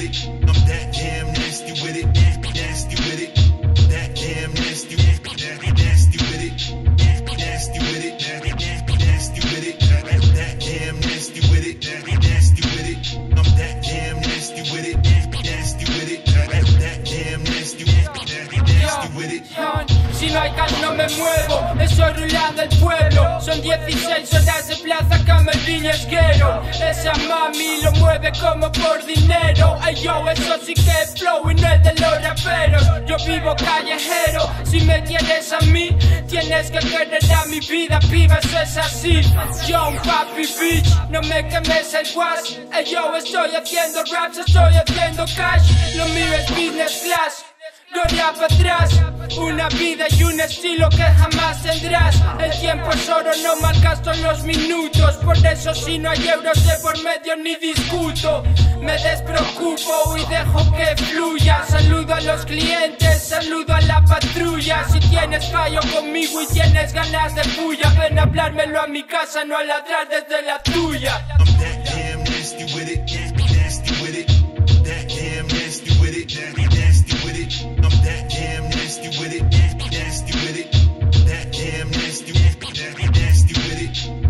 with it. I'm that damn nasty with it. Nasty with it. That damn nasty. That, that nasty with it. Nasty with it. That, that nasty with it. That, damn nasty with it. Nasty with it. I'm that damn nasty with it. Nasty with it. That, damn nasty. That, that nasty with it. Si no hay gas no me muevo, estoy rulando el pueblo. Son 16 horas de plaza Camerino Esguero. Esa mami lo mueve como por dinero. Ay yo, eso sí que es flow y no el de los raperos. Yo vivo callejero, si me quieres a mí Tienes que querer a mi vida, piba, eso es así. Yo, un papi bitch, no me quemes el wash. Ay yo, estoy haciendo raps, estoy haciendo cash. Lo mío es business class. Gloria para atrás, una vida y un estilo que jamás tendrás. El tiempo es oro, no malgasto los minutos. Por eso, si no hay euros de por medio, ni discuto. Me despreocupo y dejo que fluya. Saludo a los clientes, saludo a la patrulla. Si tienes fallo conmigo y tienes ganas de puya, ven a hablármelo a mi casa, no a ladrar desde la tuya. message.